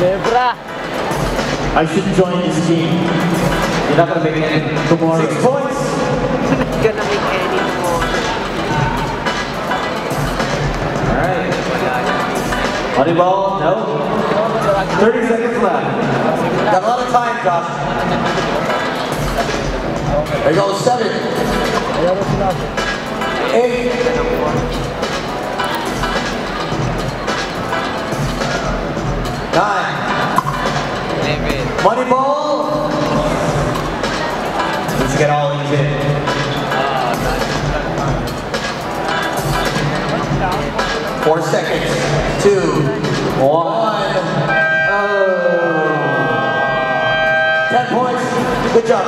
Lebra. I should join this team. You're not gonna make it tomorrow. Six points. Gonna make any more. Alright. Moneyball, no. 30 seconds left. Got a lot of time, Josh. There goes seven. Eight. Nine. Eleven. Moneyball. Let's get all these in. Four seconds. Two. One. Oh. Ten points. Good job.